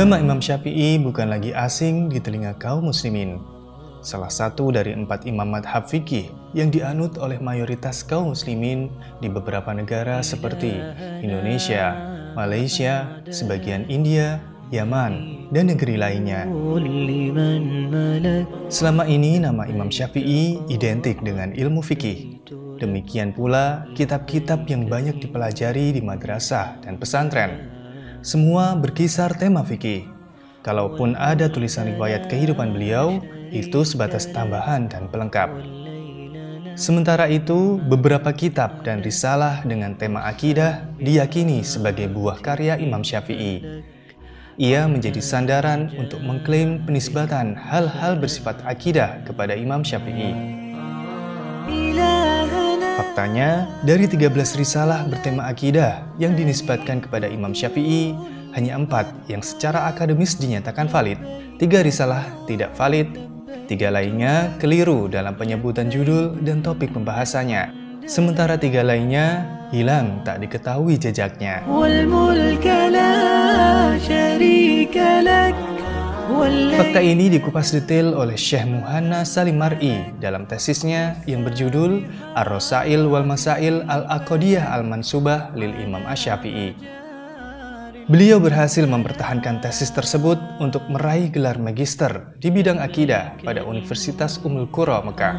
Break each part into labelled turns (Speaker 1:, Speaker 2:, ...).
Speaker 1: Nama Imam Syafi'i bukan lagi asing di telinga kaum muslimin. Salah satu dari empat imam madhab fikih yang dianut oleh mayoritas kaum muslimin di beberapa negara seperti Indonesia, Malaysia, sebagian India, Yaman, dan negeri lainnya. Selama ini nama Imam Syafi'i identik dengan ilmu fikih. Demikian pula kitab-kitab yang banyak dipelajari di madrasah dan pesantren semua berkisar tema fikih. Kalaupun ada tulisan riwayat kehidupan beliau, itu sebatas tambahan dan pelengkap. Sementara itu, beberapa kitab dan risalah dengan tema akidah diyakini sebagai buah karya Imam Syafi'i. Ia menjadi sandaran untuk mengklaim penisbatan hal-hal bersifat akidah kepada Imam Syafi'i. Faktanya, dari 13 risalah bertema akidah yang dinisbatkan kepada Imam Syafi'i, hanya empat yang secara akademis dinyatakan valid, tiga risalah tidak valid, tiga lainnya keliru dalam penyebutan judul dan topik pembahasannya, sementara tiga lainnya hilang tak diketahui jejaknya. Fakta ini dikupas detail oleh Syekh Muhanna Salim Mar'i dalam tesisnya yang berjudul Ar-Rosail wal Masail Al-Aqadiyah Al-Mansubah lil Imam Asy-Syafi'i. Beliau berhasil mempertahankan tesis tersebut untuk meraih gelar magister di bidang akidah pada Universitas Ummul Qura Mekah.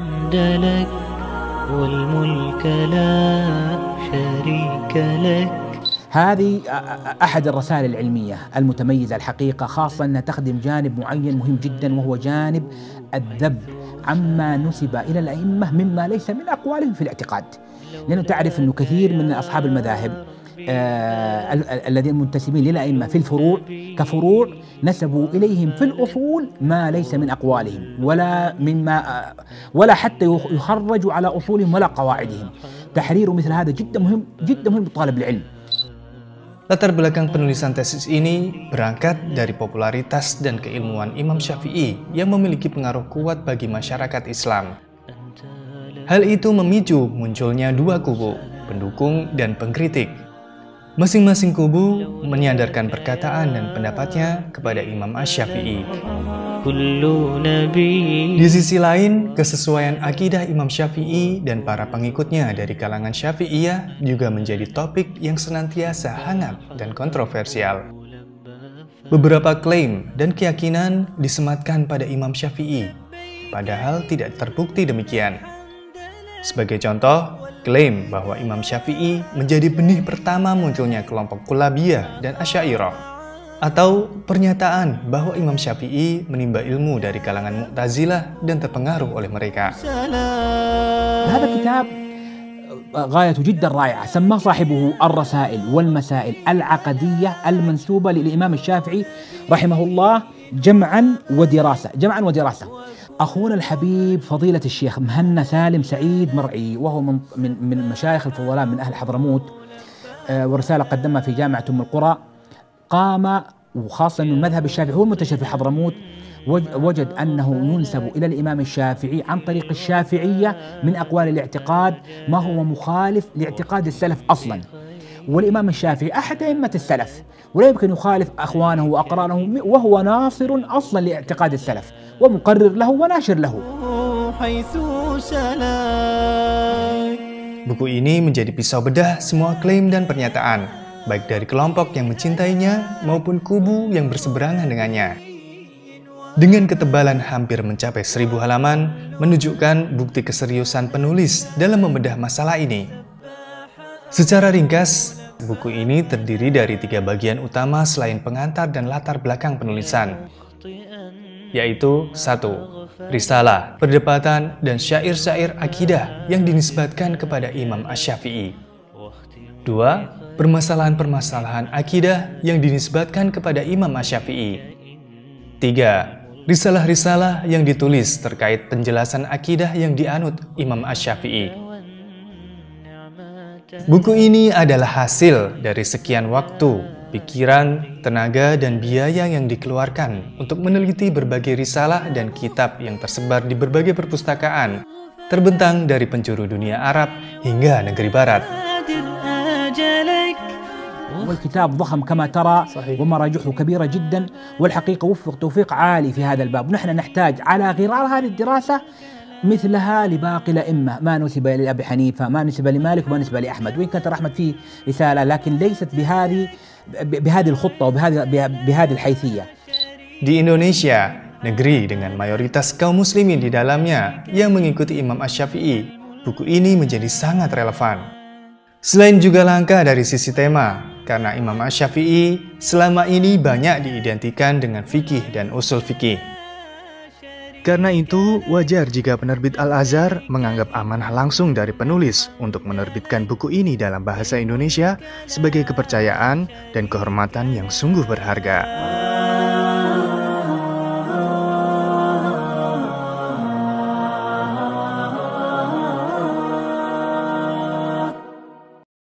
Speaker 2: هذه أحد الرسائل العلمية المتميزة الحقيقة خاصة أنها تخدم جانب معين مهم جدا وهو جانب الذب عما نسب إلى الأئمة مما ليس من أقوالهم في الاعتقاد. لأنه تعرف أنه كثير من أصحاب المذاهب آه الذين منتسبين للأئمة في الفروع كفروع نسبوا إليهم في الأصول ما ليس من أقوالهم ولا مما آه ولا حتى يخرجوا على أصولهم ولا قواعدهم. تحرير مثل هذا جدا مهم جدا مهم لطالب العلم.
Speaker 1: Latar belakang penulisan tesis ini berangkat dari popularitas dan keilmuan Imam Syafi'i yang memiliki pengaruh kuat bagi masyarakat Islam. Hal itu memicu munculnya dua kubu, pendukung dan pengkritik. Masing-masing kubu menyadarkan perkataan dan pendapatnya kepada Imam Ash-Syafi'i. Di sisi lain, kesesuaian akidah Imam Syafi'i dan para pengikutnya dari kalangan Syafi'iyah juga menjadi topik yang senantiasa hangat dan kontroversial. Beberapa klaim dan keyakinan disematkan pada Imam Syafi'i, padahal tidak terbukti demikian. Sebagai contoh, klaim bahwa Imam Syafi'i menjadi benih pertama munculnya kelompok Kulabiyah dan Asyairah atau pernyataan bahwa Imam Syafi'i menimba ilmu dari kalangan Mu'tazilah dan terpengaruh oleh mereka.
Speaker 2: هذا كتاب غاية جدا رائعة سماه صاحبه الرسائل والمسائل العقدية المنسوبة للإمام الشافعي رحمه الله جمعا ودراسة جمعا ودراسة أخونا الحبيب فضيلة الشيخ مهنا سالم سعيد مرعي وهو من من من المشايخ الفضلاء من أهل حضرموت ورسالة قدمها في جامعة أم القرى. قام وخاصة أن المذهب الشافعي هو المنتشر في حضرموت وجد أنه ينسب إلى الإمام الشافعي عن طريق الشافعية من أقوال الاعتقاد ما هو مخالف لاعتقاد السلف أصلا. والإمام الشافعي أحد أئمة السلف ولا يمكن يخالف أخوانه وأقرانه وهو ناصر أصلا لاعتقاد السلف ومقرر له وناشر له
Speaker 1: Buku ini menjadi pisau bedah semua klaim dan pernyataan, baik dari kelompok yang mencintainya maupun kubu yang berseberangan dengannya. Dengan ketebalan hampir mencapai seribu halaman, menunjukkan bukti keseriusan penulis dalam membedah masalah ini. Secara ringkas, buku ini terdiri dari tiga bagian utama selain pengantar dan latar belakang penulisan, yaitu satu, risalah, perdebatan, dan syair-syair akidah yang dinisbatkan kepada Imam Ash-Syafi'i. Dua, permasalahan-permasalahan akidah yang dinisbatkan kepada Imam Ash-Syafi'i. Tiga, risalah-risalah yang ditulis terkait penjelasan akidah yang dianut Imam Ash-Syafi'i. Buku ini adalah hasil dari sekian waktu, pikiran, tenaga, dan biaya yang dikeluarkan untuk meneliti berbagai risalah dan kitab yang tersebar di berbagai perpustakaan, terbentang dari penjuru dunia Arab hingga negeri Barat.
Speaker 2: والكتاب ضخم كما ترى
Speaker 1: صحيح.
Speaker 2: ومراجعه كبيرة جدا والحقيقة وفق توفيق عالي في هذا الباب نحن نحتاج على غرار هذه الدراسة مثلها لباقي الأئمة ما نسب لأبي حنيفة ما نسب لمالك وما نسب لأحمد وإن كانت أحمد فيه رسالة لكن ليست بهذه بهذه الخطة وبهذه بهذه الحيثية
Speaker 1: Di Indonesia, negeri dengan mayoritas kaum muslimin di dalamnya yang mengikuti Imam Ash-Syafi'i, buku ini menjadi sangat relevan. Selain juga langka dari sisi tema, karena Imam Ash-Syafi'i selama ini banyak diidentikan dengan fikih dan usul fikih. Karena itu, wajar jika penerbit Al-Azhar menganggap amanah langsung dari penulis untuk menerbitkan buku ini dalam bahasa Indonesia sebagai kepercayaan dan kehormatan yang sungguh berharga.